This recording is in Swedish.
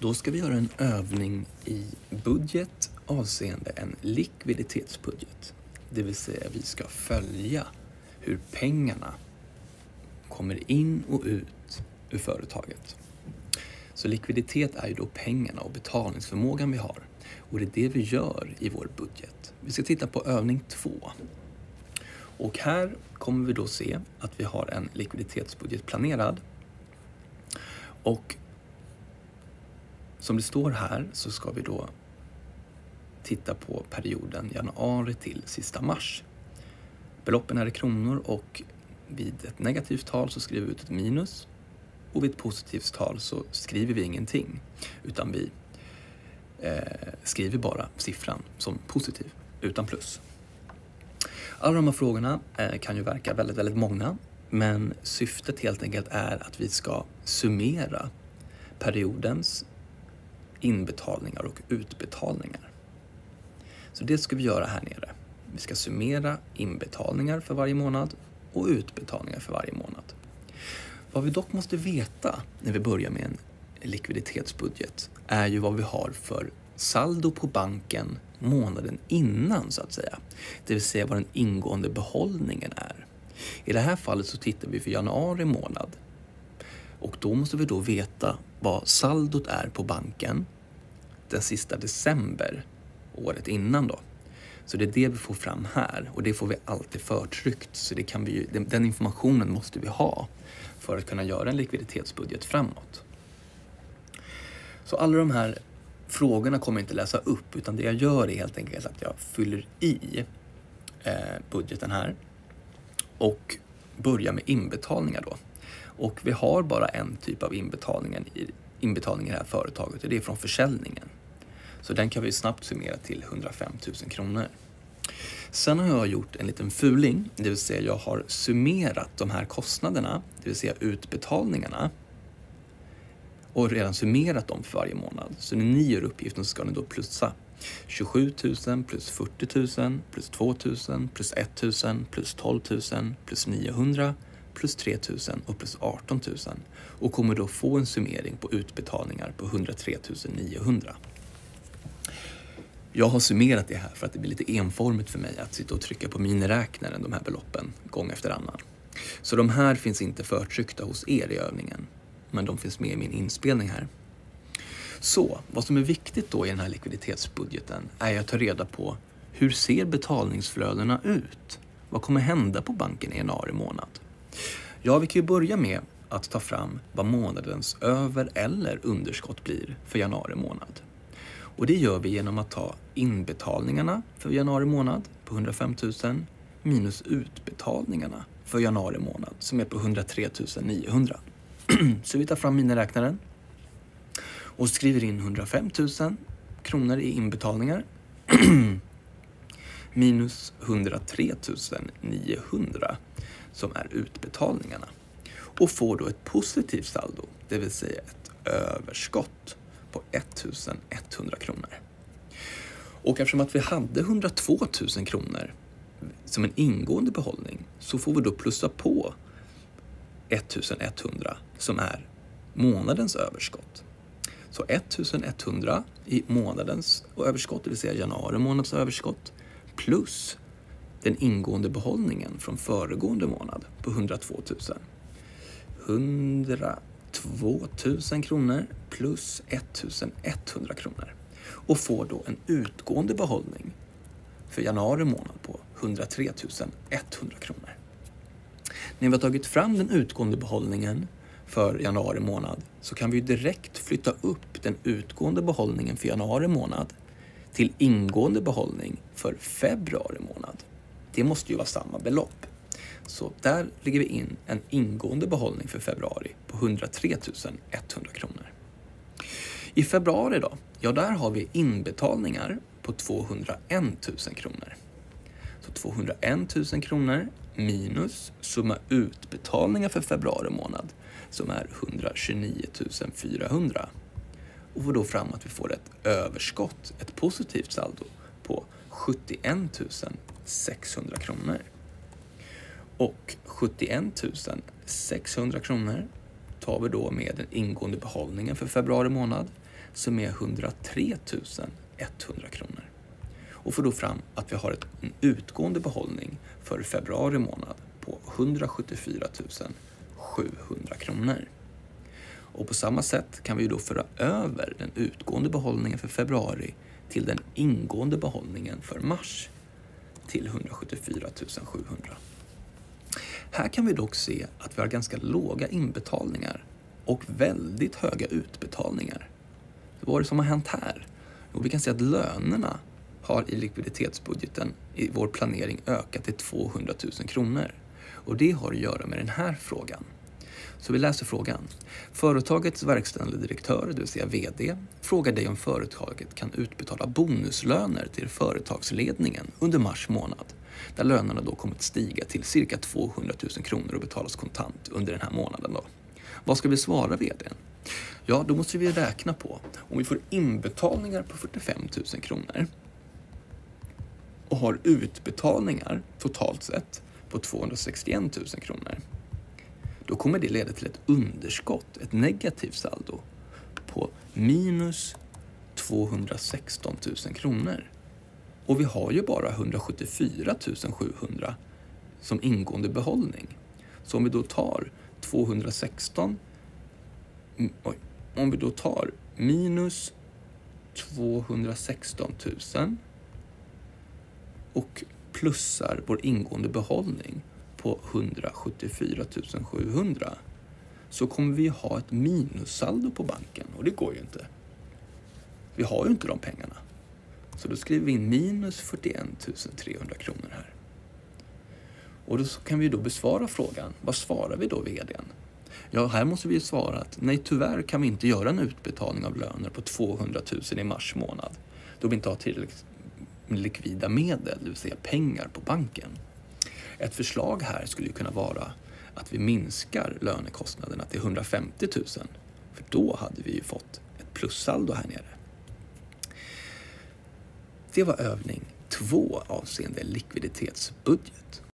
Då ska vi göra en övning i budget avseende en likviditetsbudget. Det vill säga vi ska följa hur pengarna kommer in och ut ur företaget. Så likviditet är ju då pengarna och betalningsförmågan vi har. Och det är det vi gör i vår budget. Vi ska titta på övning två. Och här kommer vi då se att vi har en likviditetsbudget planerad. Och som det står här så ska vi då titta på perioden januari till sista mars. Beloppen är i kronor och vid ett negativt tal så skriver vi ut ett minus och vid ett positivt tal så skriver vi ingenting utan vi eh, skriver bara siffran som positiv utan plus. Alla de här frågorna eh, kan ju verka väldigt, väldigt många men syftet helt enkelt är att vi ska summera periodens inbetalningar och utbetalningar. Så det ska vi göra här nere. Vi ska summera inbetalningar för varje månad och utbetalningar för varje månad. Vad vi dock måste veta när vi börjar med en likviditetsbudget är ju vad vi har för saldo på banken månaden innan så att säga. Det vill säga vad den ingående behållningen är. I det här fallet så tittar vi för januari månad och då måste vi då veta vad saldot är på banken den sista december året innan då. Så det är det vi får fram här och det får vi alltid förtryckt. Så det kan vi ju, den informationen måste vi ha för att kunna göra en likviditetsbudget framåt. Så alla de här frågorna kommer jag inte läsa upp utan det jag gör är helt enkelt att jag fyller i eh, budgeten här och börjar med inbetalningar då. Och vi har bara en typ av inbetalning i, inbetalning i det här företaget och det är från försäljningen. Så den kan vi snabbt summera till 105 000 kronor. Sen har jag gjort en liten fuling, det vill säga jag har summerat de här kostnaderna, det vill säga utbetalningarna och redan summerat dem för varje månad. Så när ni gör uppgiften så ska ni då plussa 27 000 plus 40 000 plus 2 000 plus 1 000 plus 12 000 plus 900 plus 3 000 och plus 18 000 och kommer då få en summering på utbetalningar på 103 900. Jag har summerat det här för att det blir lite enformigt för mig att sitta och trycka på miniräknaren, de här beloppen, gång efter annan. Så de här finns inte förtryckta hos er i övningen, men de finns med i min inspelning här. Så, vad som är viktigt då i den här likviditetsbudgeten är att ta reda på hur ser betalningsflödena ut? Vad kommer hända på banken i januari månad? Ja, vi kan ju börja med att ta fram vad månadens över eller underskott blir för januari månad. Och det gör vi genom att ta inbetalningarna för januari månad på 105 000 minus utbetalningarna för januari månad som är på 103 900. Så vi tar fram miniräknaren och skriver in 105 000 kronor i inbetalningar minus 103 900 som är utbetalningarna och får då ett positivt saldo, det vill säga ett överskott på 1100 kronor. Och eftersom att vi hade 102 000 kronor som en ingående behållning så får vi då plussa på 1100 som är månadens överskott. Så 1100 i månadens överskott, det vill säga januari månads överskott, plus den ingående behållningen från föregående månad på 102 000. 102 000 kronor plus 1100 kronor och får då en utgående behållning för januari månad på 103 100 kronor. När vi har tagit fram den utgående behållningen för januari månad så kan vi direkt flytta upp den utgående behållningen för januari månad till ingående behållning för februari månad. Det måste ju vara samma belopp. Så där lägger vi in en ingående behållning för februari på 103 100 kronor. I februari då, ja där har vi inbetalningar på 201 000 kronor. Så 201 000 kronor minus summa utbetalningar för februari månad som är 129 400 och får då fram att vi får ett överskott, ett positivt saldo på 71 600 kronor. Och 71 600 kronor tar vi då med den ingående behållningen för februari månad som är 103 100 kronor. Och får då fram att vi har en utgående behållning för februari månad på 174 700 kronor. Och på samma sätt kan vi då föra över den utgående behållningen för februari till den ingående behållningen för mars till 174 700. Här kan vi dock se att vi har ganska låga inbetalningar och väldigt höga utbetalningar. Vad är det som har hänt här? Jo, vi kan se att lönerna har i likviditetsbudgeten i vår planering ökat till 200 000 kronor. Och det har att göra med den här frågan. Så vi läser frågan. Företagets verkställande direktör, det vill säga VD, frågar dig om företaget kan utbetala bonuslöner till företagsledningen under mars månad, där lönerna då kommer att stiga till cirka 200 000 kronor och betalas kontant under den här månaden. Då. Vad ska vi svara VDn? Ja, då måste vi räkna på om vi får inbetalningar på 45 000 kronor och har utbetalningar totalt sett på 261 000 kronor då kommer det leda till ett underskott, ett negativt saldo på minus 216 000 kronor. Och vi har ju bara 174 700 som ingående behållning. Så om vi då tar 216, oj, om vi då tar minus 216 000 och plussar vår ingående behållning på 174 700 så kommer vi ha ett minussaldo på banken och det går ju inte. Vi har ju inte de pengarna. Så då skriver vi in minus 41 300 kronor här. Och då kan vi då besvara frågan, vad svarar vi då VDn? Ja, här måste vi svara att nej, tyvärr kan vi inte göra en utbetalning av löner på 200 000 i mars månad då vi inte har tillräckligt likvida medel, det vill säga pengar på banken. Ett förslag här skulle kunna vara att vi minskar lönekostnaderna till 150 000. För då hade vi ju fått ett plussaldo här nere. Det var övning två avseende likviditetsbudget.